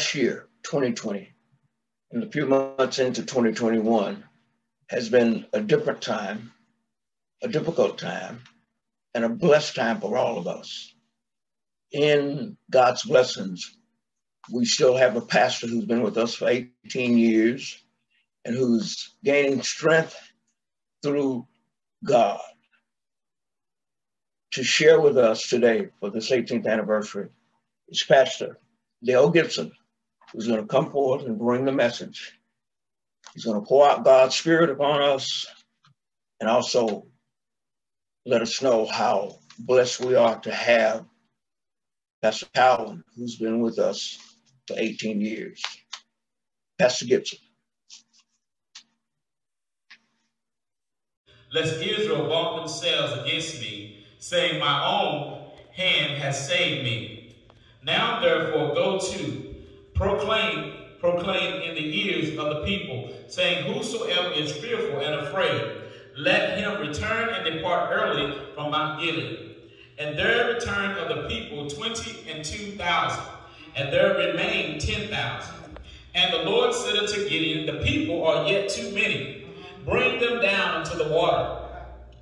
past year, 2020, and a few months into 2021 has been a different time, a difficult time, and a blessed time for all of us. In God's blessings, we still have a pastor who's been with us for 18 years and who's gaining strength through God. To share with us today for this 18th anniversary is Pastor Dale Gibson, who's going to come forth and bring the message. He's going to pour out God's Spirit upon us and also let us know how blessed we are to have Pastor Cowan, who's been with us for 18 years. Pastor Gibson. Lest Israel vaunt themselves against me, saying, My own hand has saved me. Now therefore go to, proclaim, proclaim in the ears of the people, saying, Whosoever is fearful and afraid, let him return and depart early from Mount Gilead. And there returned of the people twenty and two thousand, and there remained ten thousand. And the Lord said unto Gideon, The people are yet too many. Bring them down into the water,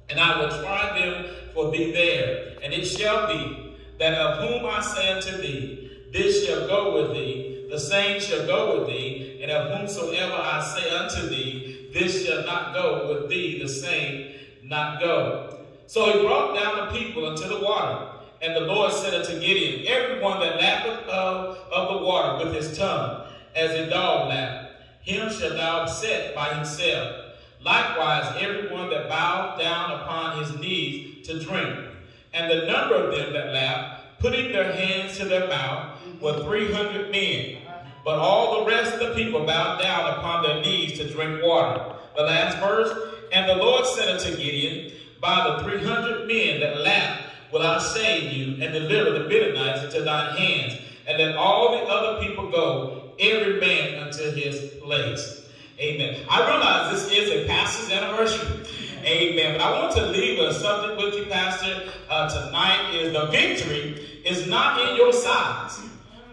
and I will try them for thee there. And it shall be that of whom I say unto thee, this shall go with thee, the same shall go with thee, and of whomsoever I say unto thee, this shall not go with thee, the same not go. So he brought down the people into the water. And the Lord said unto Gideon, Everyone that lappeth of, of the water with his tongue, as a dog lappeth, him shall thou set by himself. Likewise, everyone that boweth down upon his knees to drink, and the number of them that laughed, putting their hands to their mouth, were 300 men. But all the rest of the people bowed down upon their knees to drink water. The last verse, And the Lord said unto Gideon, By the 300 men that laughed will I save you and deliver the Midianites into thine hands, and let all the other people go, every man unto his place. Amen. I realize this is a pastor's anniversary. Amen. But I want to leave a subject with you, Pastor, uh, tonight is the victory is not in your size,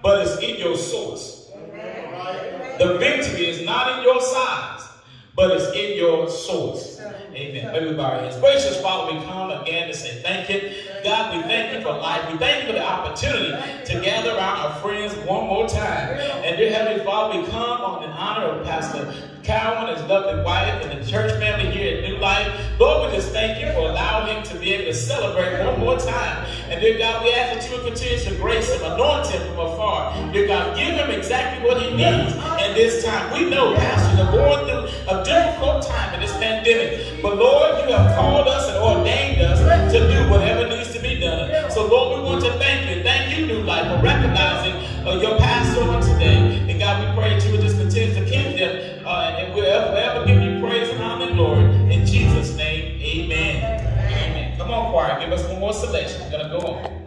but it's in your source. The victory is not in your size, but it's in your source. Amen. Let me bow our heads. Gracious Father, we come again to say thank you. God, we thank you for life. We thank you for the opportunity to gather around our friends one more time. And dear Heavenly Father, we come on in honor of Pastor Cowan, his lovely wife, and the church family here at New Life. Lord, we just thank you for allowing him to be able to celebrate one more time. And dear God, we ask that you would continue to grace him, anoint him from afar. Dear God, give him exactly what he needs in this time. We know pastors are going through a difficult time in this pandemic. But Lord, you have called us and ordained us to do whatever needs to be done. So Lord, we want to thank you. Thank you, New Life, for recognizing uh, your pastor on today. And God, we pray that you would Give us one more. We're going to go.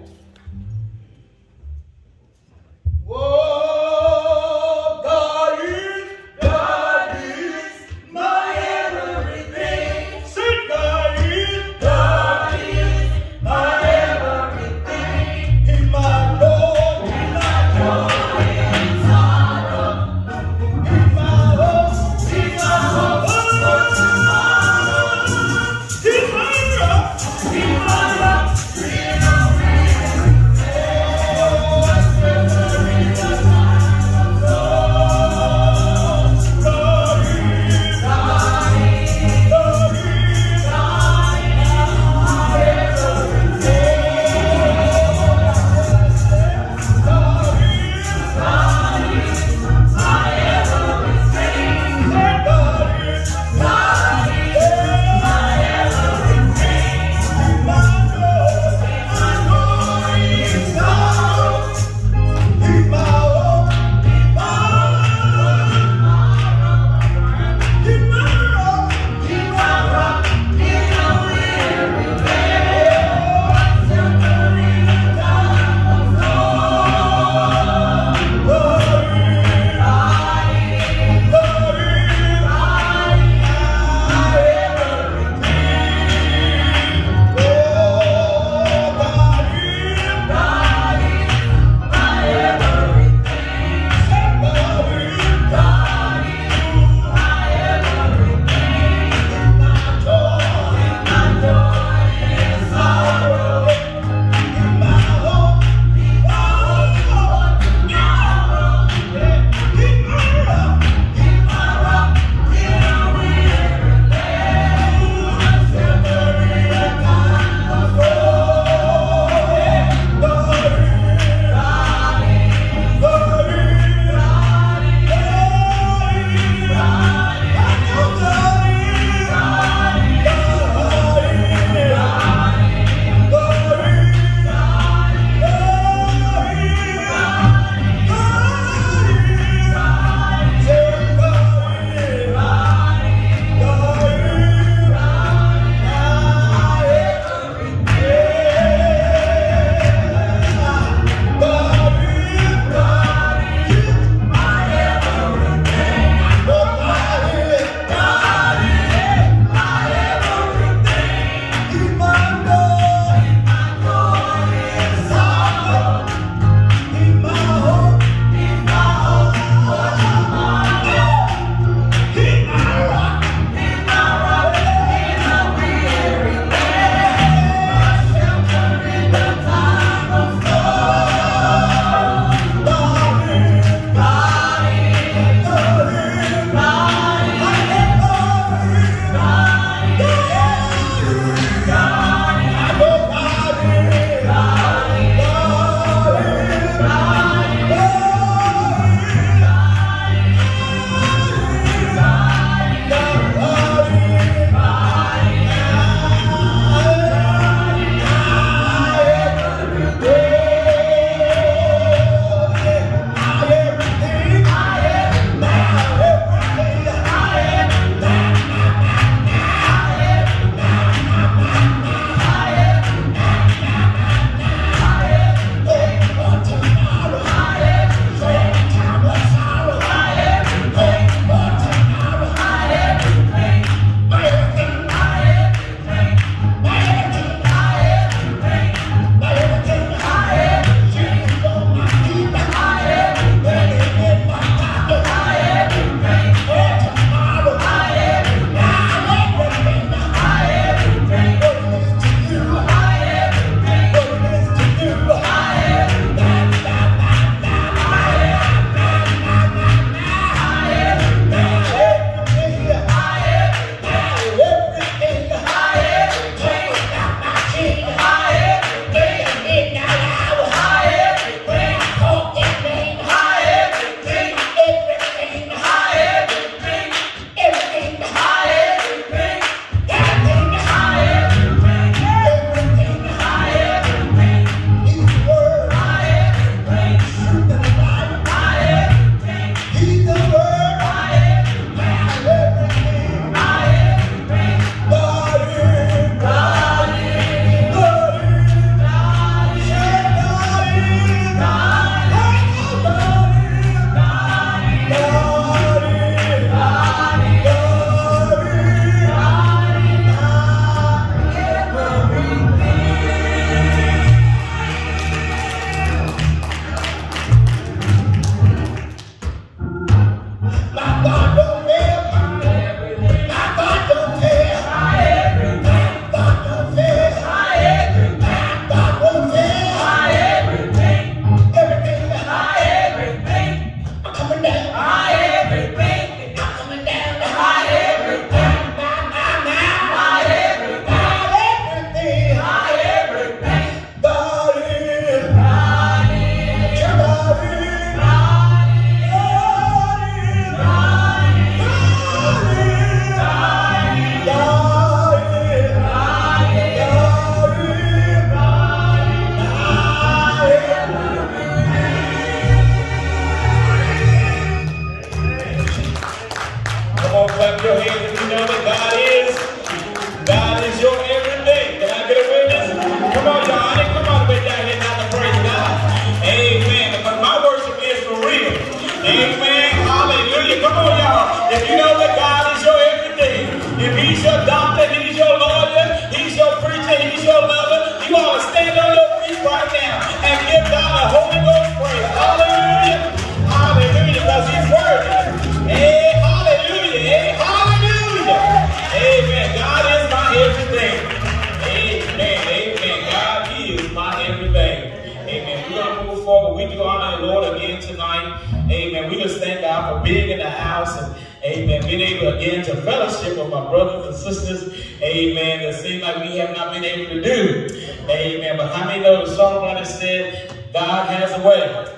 We do honor the Lord again tonight. Amen. We just thank God for being in the house and Amen. Being able again to fellowship with my brothers and sisters. Amen. It seems like we have not been able to do. Amen. But how many know the songwriter said, God has a way.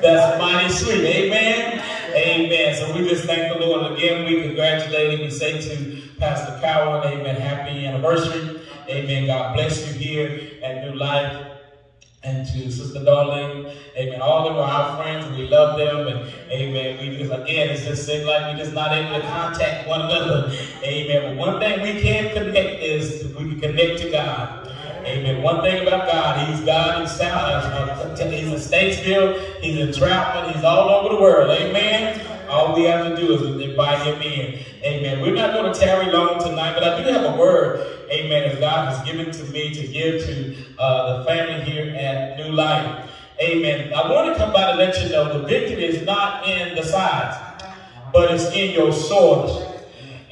That's mighty sweet. Amen. Amen. So we just thank the Lord. Again, we congratulate him. We say to Pastor Cowan, amen, happy anniversary. Amen. God bless you here at New Life and to Sister Darlene, amen. All of them are our friends, we love them, and amen. We just, again, it's just seems like we're just not able to contact one another, amen. But one thing we can connect is we can connect to God. Amen. One thing about God, He's God uh, He's in Statesville, He's in Troutman, He's all over the world. Amen. All we have to do is invite Him in. Amen. We're not going to tarry long tonight, but I do have a word amen, as God has given to me to give to uh, the family here at New Life. Amen. I want to come by to let you know the victory is not in the sides, but it's in your source.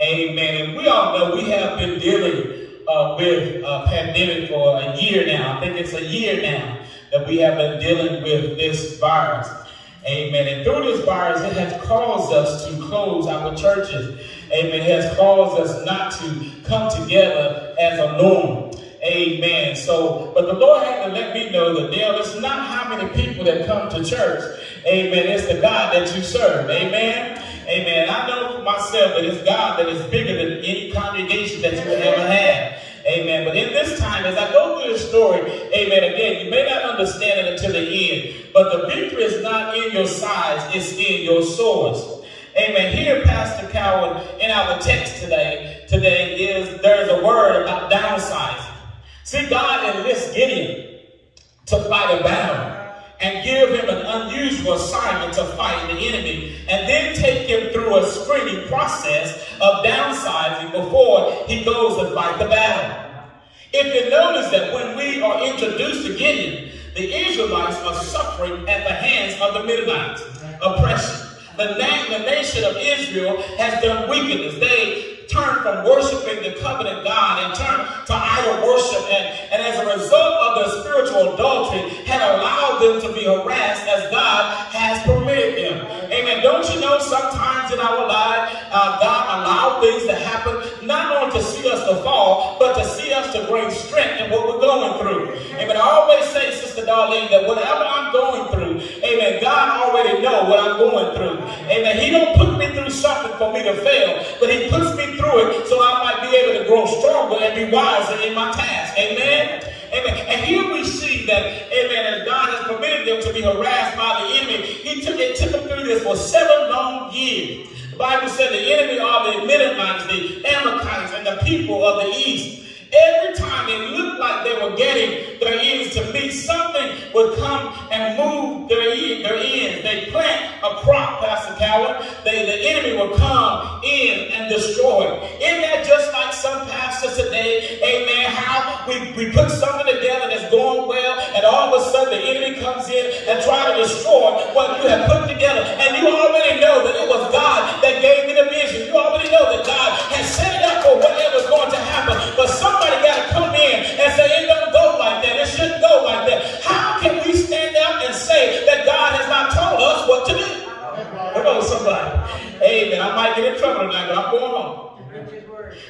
Amen. And we all know we have been dealing uh, with a pandemic for a year now. I think it's a year now that we have been dealing with this virus. Amen. And through this virus, it has caused us to close our churches. Amen. Has caused us not to come together as a norm. Amen. So, but the Lord had to let me know that there is not how many people that come to church. Amen. It's the God that you serve. Amen. Amen. I know myself that it's God that is bigger than any congregation that you will ever have. Amen. But in this time, as I go through the story, amen, again, you may not understand it until the end, but the victory is not in your size, it's in your source. Amen. Here, Pastor Cowan, in our text today, today is there's a word about downsizing. See, God enlists Gideon to fight a battle and give him an unusual assignment to fight the enemy, and then take him through a screening process of downsizing before he goes to fight the battle. If you notice that when we are introduced to Gideon, the Israelites are suffering at the hands of the Midianites, oppression. The, na the nation of Israel has done wickedness. They turned from worshiping the covenant God and turned to idol worship. And, and as a result of their spiritual adultery, had allowed them to be harassed as God has permitted them. Amen. Don't you know sometimes in our life, uh, God allowed things to happen, not only to see us to fall, but to see us to bring strength in what we're going through. Amen. I always say, Sister Darlene, that whatever I'm going through, amen, God already know what I'm going through. Amen. He don't put me through something for me to fail, but he puts me through it so I might be able to grow stronger and be wiser in my task. Amen. Amen. And here we see that, amen, as God has permitted them to be harassed by the enemy, he took, it took them through this for seven long years. Bible said the enemy are the Midianites, the Amalekites, and the people of the east. Every time it looked like they were getting their ends to meet, something would come and move their, their ends. They plant a crop, Pastor Cowan. They, the enemy will come in and destroy. Isn't that just like some pastors today? Amen. How we, we put something together that's going well, and all of a sudden the enemy comes in and try to destroy what you have put together. And you already know that it was God that gave me the vision. You already know that God has set whatever's going to happen. But Somebody got to come in and say, it don't go like that. It shouldn't go like that. How can we stand up and say that God has not told us what to do? Come on, somebody. Amen. I might get in trouble tonight, but I'm going home.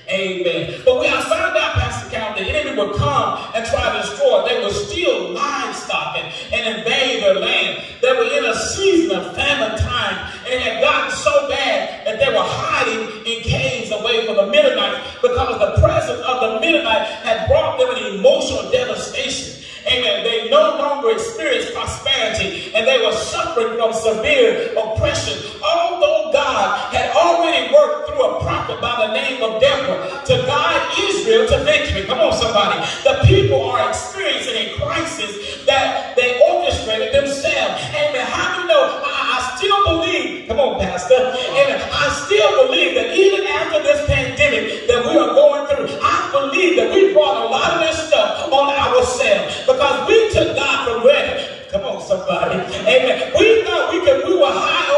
Amen. But we, I found out, Pastor Cal, the enemy would come and try to destroy, they would steal livestock and, and invade their land. They were in a season of famine time, and it had gotten so bad that they were hiding in caves away from the Midianites because the presence of the Midianites had brought them an emotional devastation. Amen. They no longer experienced prosperity and they were suffering from severe oppression. Although God had already worked through a prophet by the name of Deborah to guide Israel to victory. Come on, somebody. The people are experiencing a crisis that they orchestrated themselves. Amen. How do you know? I, I still believe, come on, Pastor. Amen. I still believe that even after this pandemic that we are going through, I believe that we brought a lot of this took God from where? Come on, somebody. Amen. We thought we could, we were high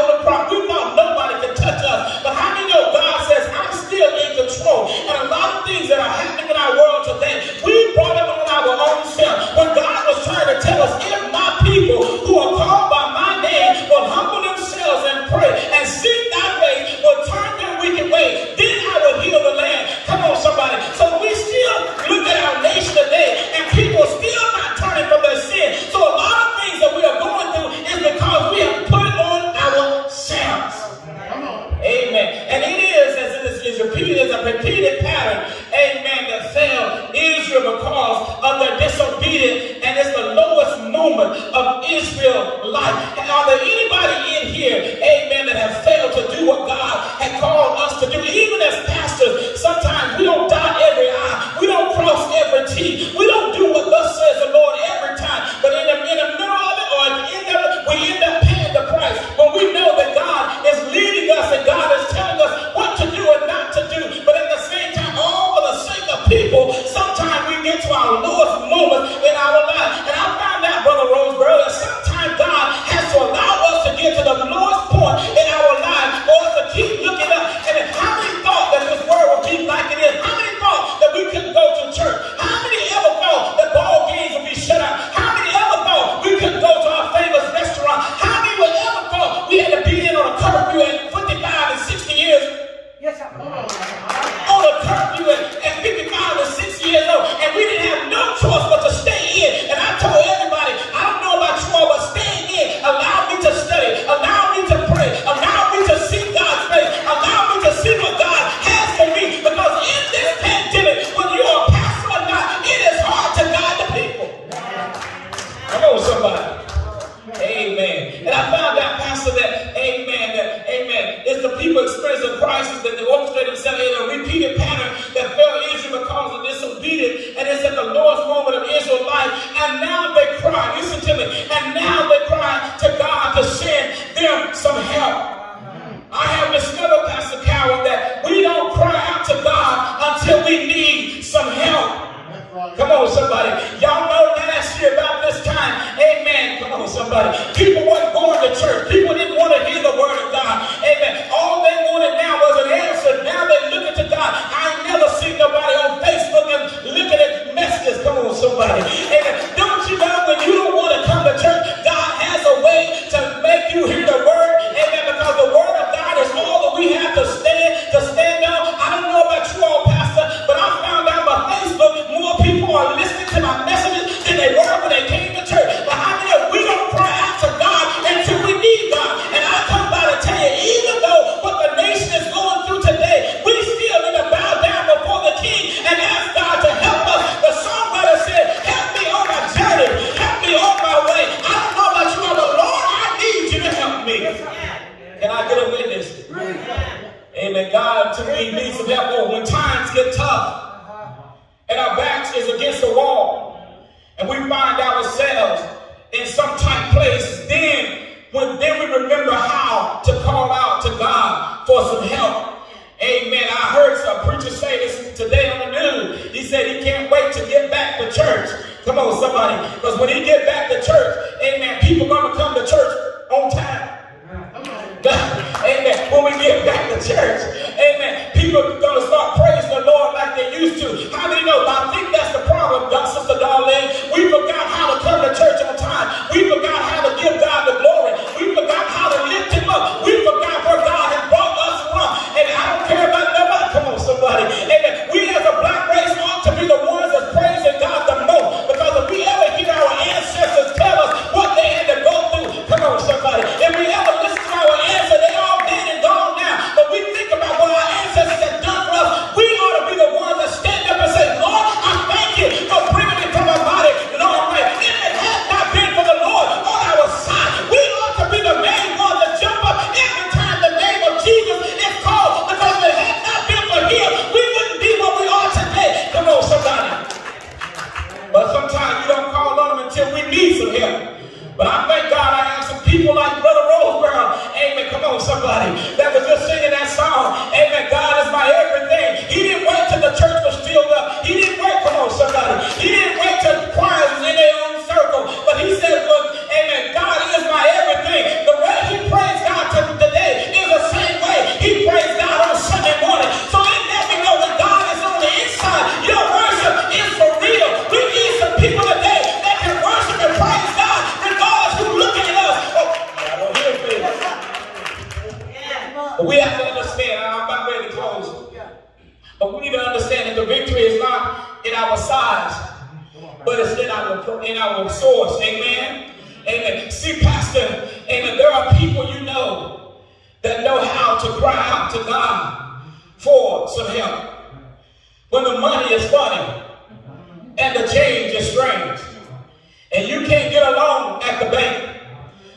at the bank.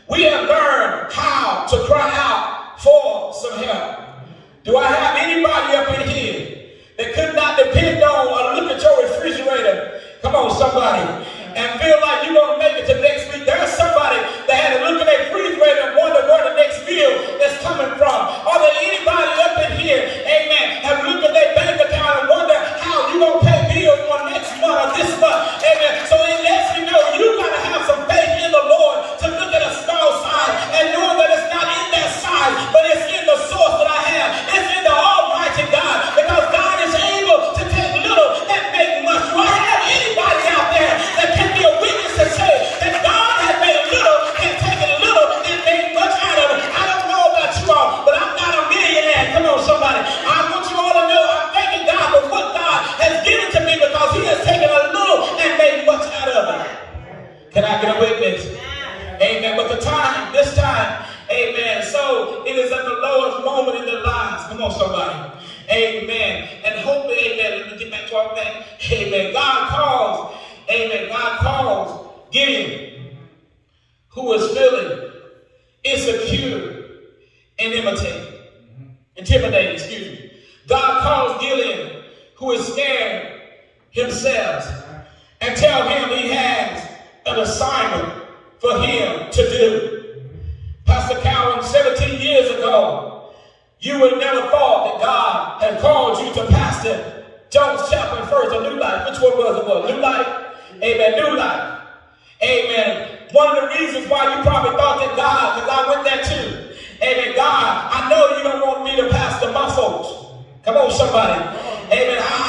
We have learned how to cry out for some help. Do I have anybody up in here that could not depend on or look at your refrigerator? Come on, somebody. And feel like you're going to make it to next week. There's somebody that had to look at their refrigerator and wonder where the next meal is coming from. Are there anybody up in here, amen, have looked at their bank account and wonder how you're going to pay bills on next month or this month? for him to do. Pastor Cowan, 17 years ago, you would never thought that God had called you to pastor John's chapter First a New Life. Which one was it? Was New Life? Amen. New Life. Amen. One of the reasons why you probably thought that God, because I went there too. Amen. God, I know you don't want me to pastor my folks. Come on, somebody. Amen. I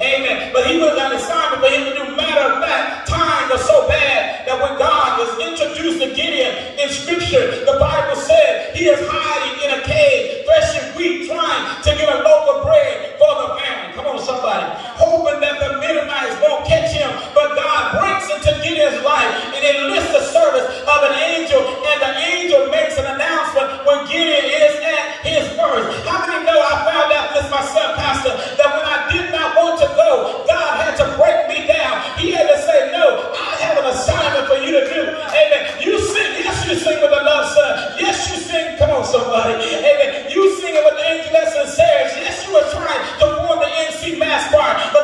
Amen. But he was an assignment for him to do. Matter of fact, times are so bad that when God was introduced to Gideon in scripture, the Bible said he is hiding in a cave, threshing wheat, trying to get a loaf of bread for the family. Come on, somebody. Hoping that the Midianites won't catch him. But God breaks into Gideon's life and enlists the service of an angel. And the angel makes an announcement when Gideon is how many know I found out this myself, Pastor, that when I did not want to go, God had to break me down. He had to say, no, I have an assignment for you to do. Amen. You sing, yes, you sing with a love son. Yes, you sing, come on, somebody. Amen. You sing with the angel that's in Yes, you are trying to warn the NC mass choir.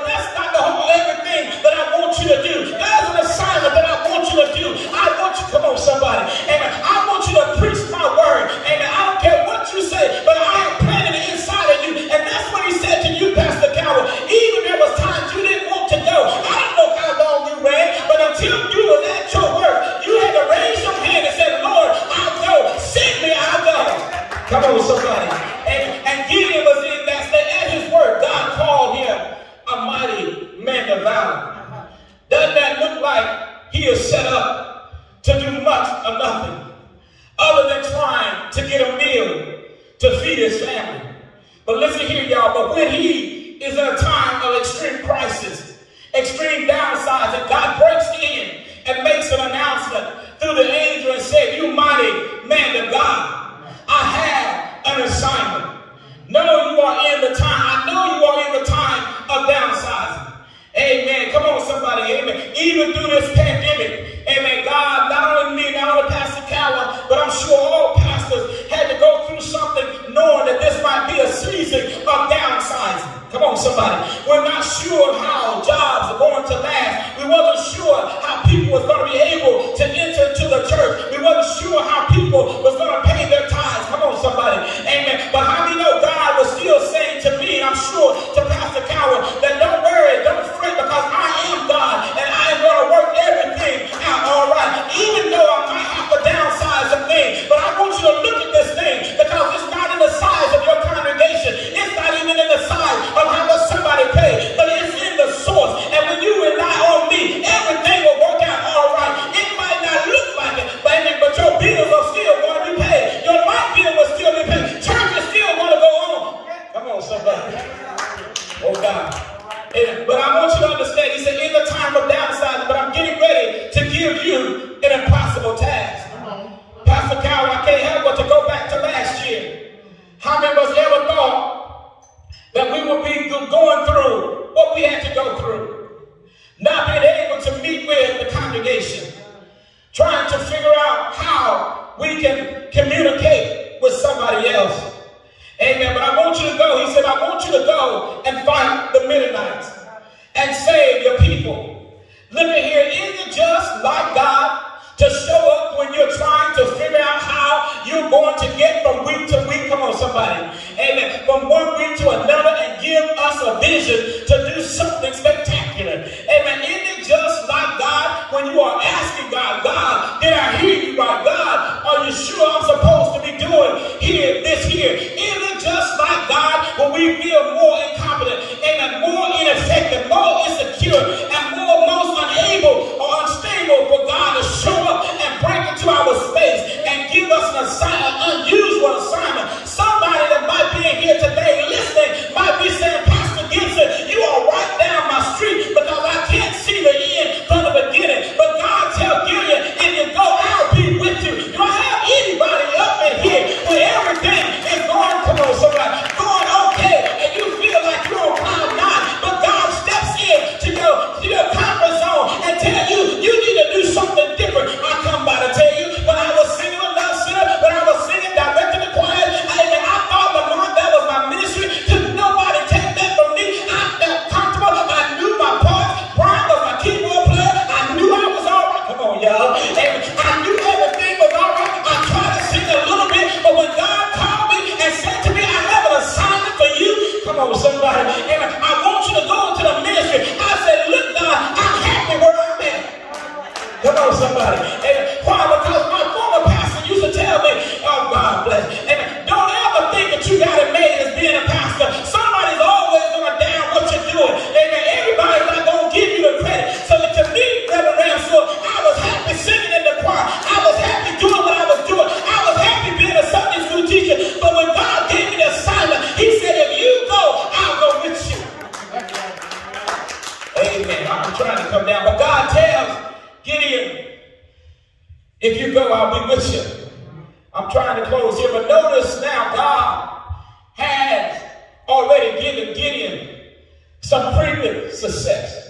success.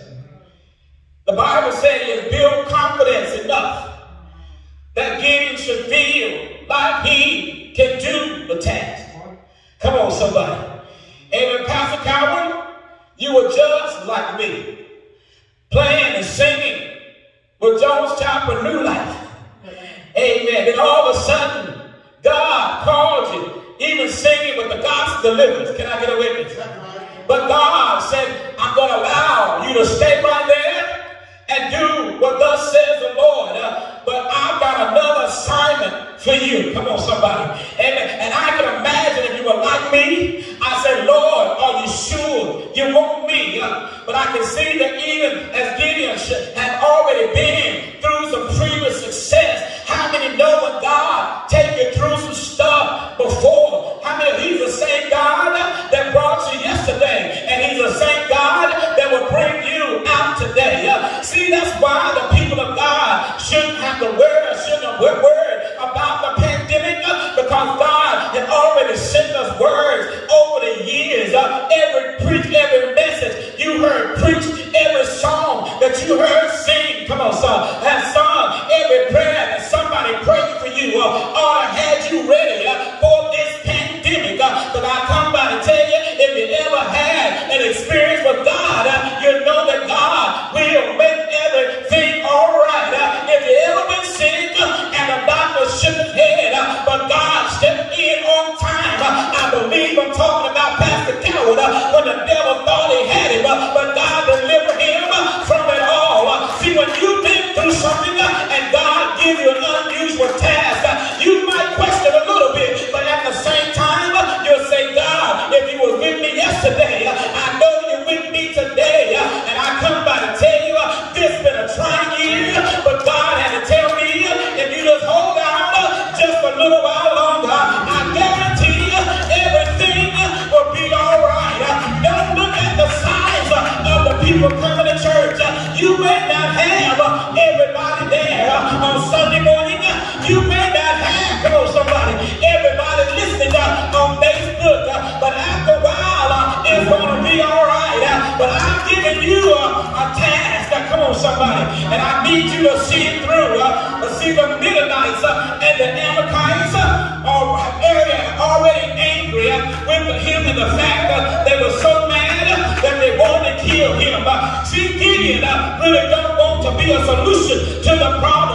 somebody. And I need you to see it through. Uh, see the Midianites uh, and the Amalekites uh, are already, angry uh, with him and the fact that they were so mad that they wanted to kill him. Uh, see, Gideon uh, really don't want to be a solution to the problem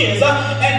uh,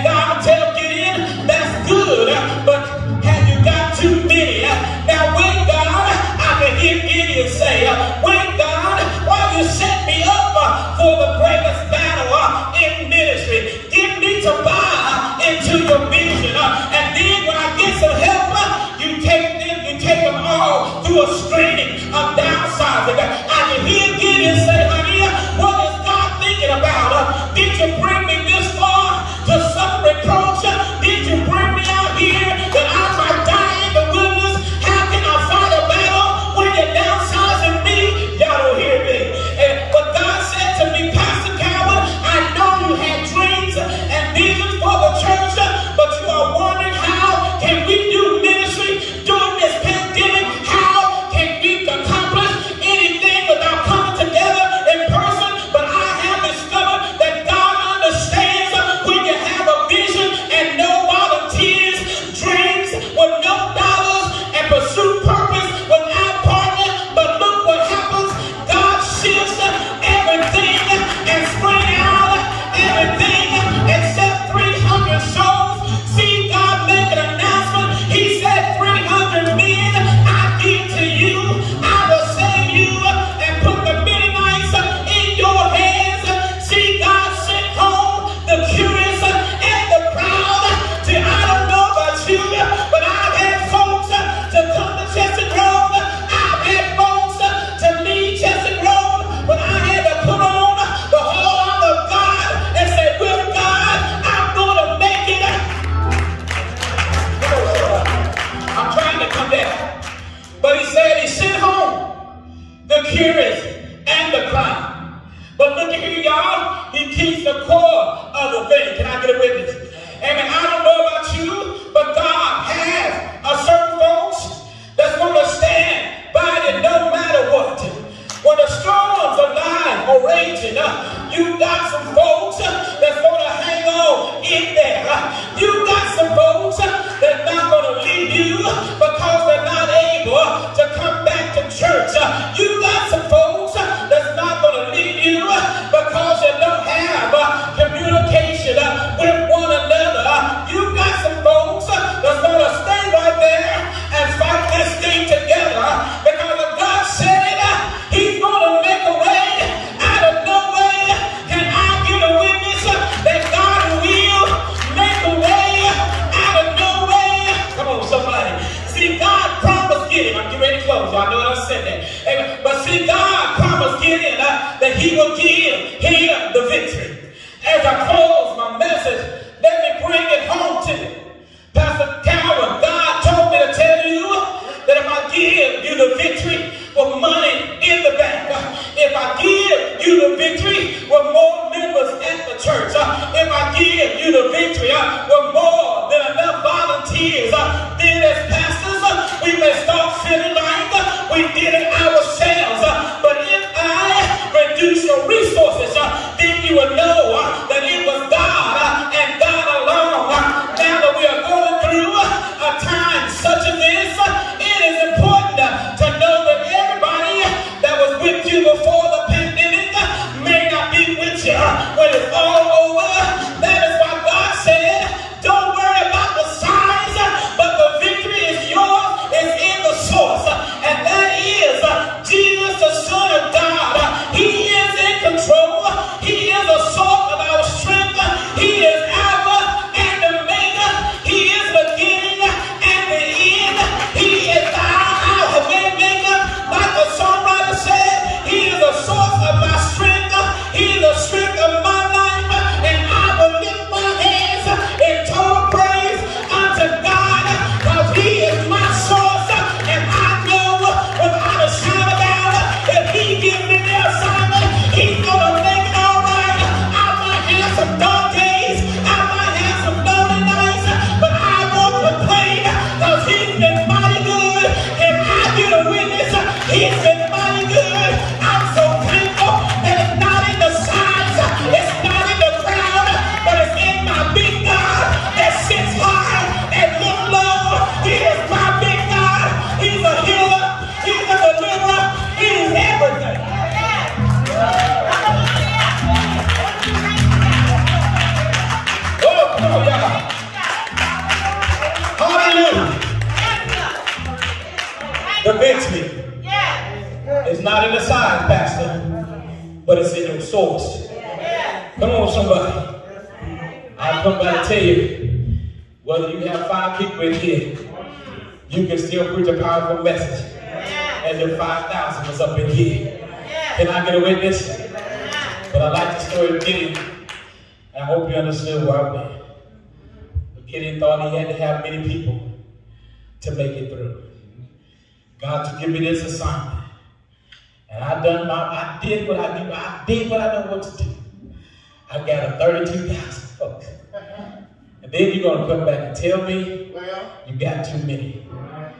Then you're going to come back and tell me well, you got too many. Right.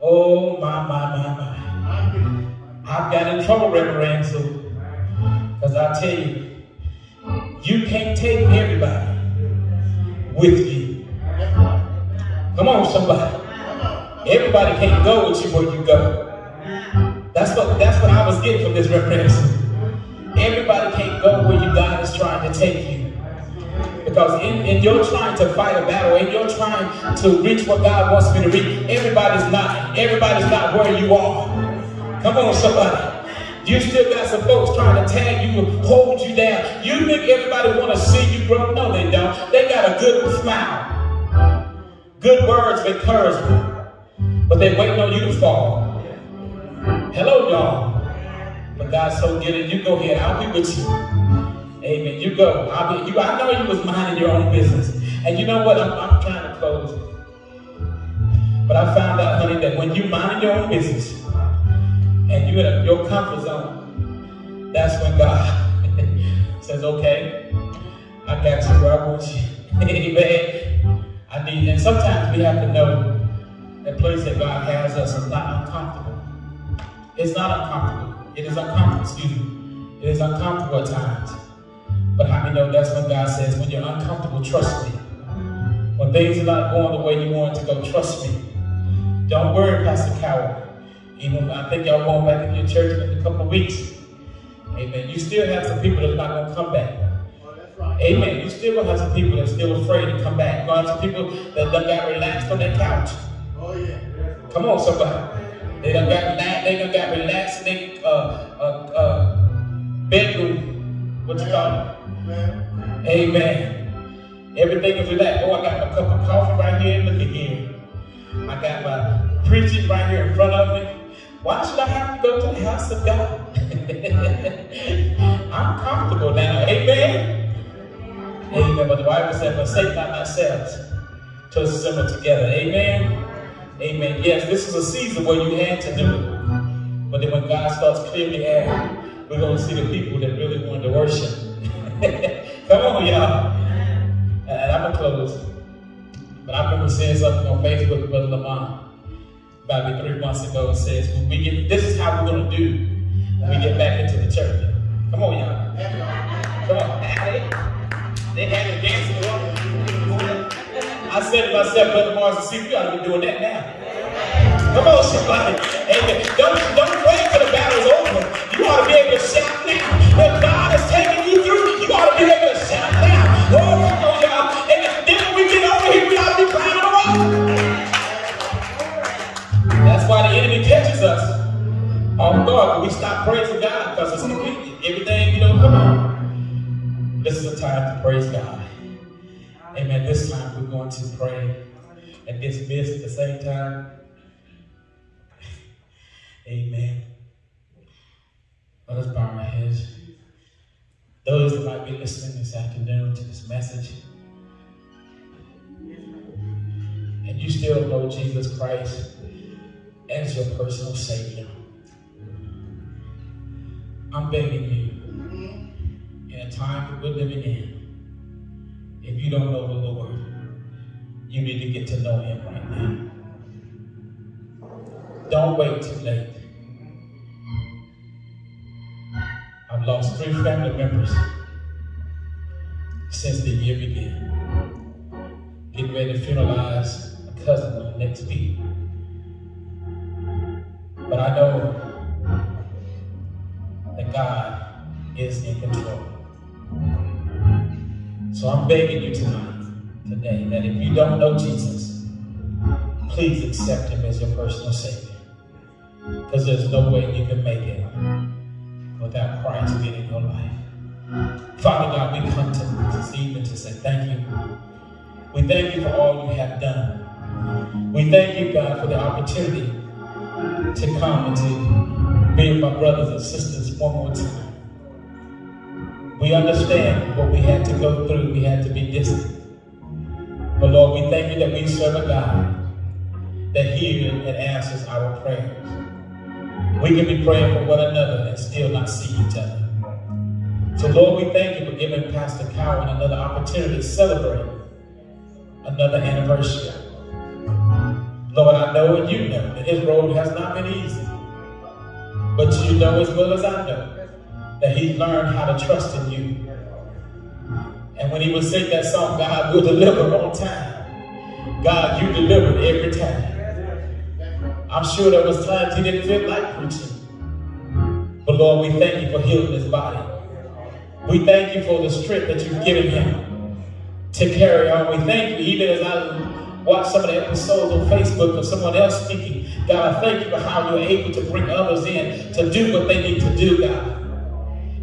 Oh, my, my, my, my. I've got in trouble, Reverend Ansel. Because I tell you, you can't take everybody with you. Come on, somebody. Everybody can't go with you where you go. That's what that's what I was getting from this reference. Everybody can't go where you God is trying to take you. Because in, in your trying to fight a battle, in your trying to reach what God wants me to reach, everybody's not, everybody's not where you are. Come on, somebody. You still got some folks trying to tag you, hold you down. You think everybody want to see you grow? No, they don't. They got a good smile, good words of encouragement, but they waiting on you to fall. Hello, y'all. But God's so good, you go ahead. I'll be with you. Amen. You go. I'll be, you, I know you was minding your own business. And you know what? I'm, I'm trying to close. But I found out, honey, that when you mind your own business and you're in your comfort zone, that's when God says, okay, I got you where I want you. Amen. I need, and sometimes we have to know that place that God has us is not uncomfortable. It's not uncomfortable. It is uncomfortable, excuse me. It is uncomfortable at times. But how many know that's when God says, when you're uncomfortable, trust me. When things are not going the way you want to go, trust me. Don't worry, Pastor Cowan. Even I think y'all going back in your church in a couple of weeks. Amen. You still have some people that's not going to come back. Amen. You still gonna have some people that's still afraid to come back. You're gonna have some people that done got relaxed on their couch. Oh yeah. Come on, somebody. They done got relaxed. They done got relaxed in their uh, uh, uh, bedroom. What you call it? Amen. Everything is relaxed. Oh, I got my cup of coffee right here. Look at here. I got my preaching right here in front of me. Why should I have to go to the house of God? I'm comfortable now. Amen. Amen. But the Bible said, forsake not ourselves to assemble together. Amen. Amen. Yes, this is a season where you had to do it. But then when God starts clearly adding, we're going to see the people that really want to worship. Come on, y'all. Uh, and I'm going to close. But I remember saying something on Facebook with Brother Lamont about three months ago. It says, when we get, this is how we're going to do when we get back into the church. Come on, y'all. Come on. They had a dancing I said to myself, Brother Mars, see, we ought to be doing that now. Come on, somebody. Amen. Don't, don't wait till the battle's over. You ought to be able to shout now. us off guard we stop praising God because it's everything, you know, come on. This is a time to praise God. Amen. This time we're going to pray and dismiss at the same time. Amen. Let us bow our heads. Those that might be listening this afternoon to this message, and you still know Jesus Christ as your personal Savior, I'm begging you in a time that we're living in, if you don't know the Lord, you need to get to know him right now. Don't wait too late. I've lost three family members since the year began. Getting ready to funeralize a cousin next week. I know that God is in control. So I'm begging you tonight, today, that if you don't know Jesus, please accept him as your personal Savior. Because there's no way you can make it without Christ being in your life. Father God, we come to this evening to say thank you. We thank you for all you have done. We thank you, God, for the opportunity to come and to be with my brothers and sisters one more time. We understand what we had to go through. We had to be distant. But Lord, we thank you that we serve a God that hears and answers our prayers. We can be praying for one another and still not see each other. So Lord, we thank you for giving Pastor Cowan another opportunity to celebrate another anniversary. Lord, I know and you know that his road has not been easy. But you know as well as I know that he learned how to trust in you. And when he would sing that song, God will deliver on time. God, you delivered every time. I'm sure there was times he didn't feel like preaching. But Lord, we thank you for healing his body. We thank you for the strength that you've given him to carry on. We thank you, even as I watch some of the episodes on Facebook of someone else speaking, God, I thank you for how you're able to bring others in to do what they need to do, God.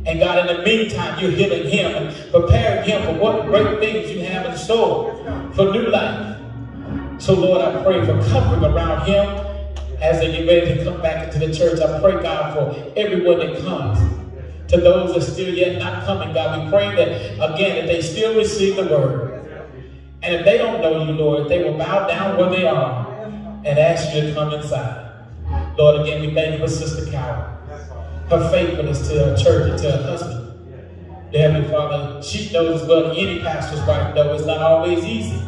And God, in the meantime, you're healing him and preparing him for what great things you have in store for new life. So, Lord, I pray for covering around him as they get ready to come back into the church. I pray, God, for everyone that comes. To those that still yet not coming, God, we pray that, again, that they still receive the word. And if they don't know you, Lord, they will bow down where they are and ask you to come inside. Lord, again, we thank you for Sister Carol her faithfulness to her church and to her husband. Dear Heavenly Father, she knows as well any pastor's wife knows it's not always easy.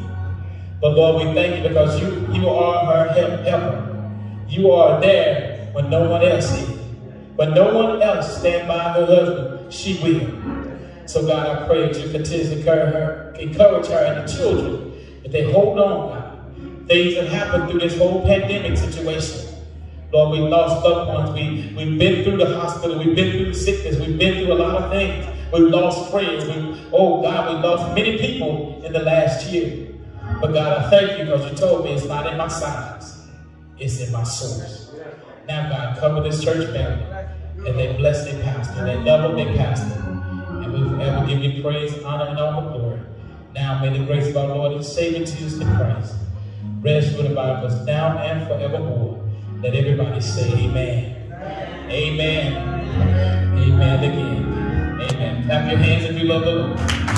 But Lord, we thank you because you, you are her help, helper. You are there when no one else is. When no one else stand by her husband, she will. So God, I pray that you continue to encourage her, encourage her and the children, that they hold on, God. Things that happened through this whole pandemic situation. Lord, we lost loved ones. We, we've been through the hospital. We've been through sickness. We've been through a lot of things. We've lost friends. We, oh, God, we lost many people in the last year. But God, I thank you because you told me it's not in my silence. It's in my source. Now, God, cover this church family. And they bless their pastor. They love their pastor. Forever give you praise, honor, and all the glory. Now, may the grace of our Lord and Savior Jesus Christ rest with about us now and forevermore. Let everybody say amen. Amen. Amen, amen again. Amen. Clap your hands if you love the Lord.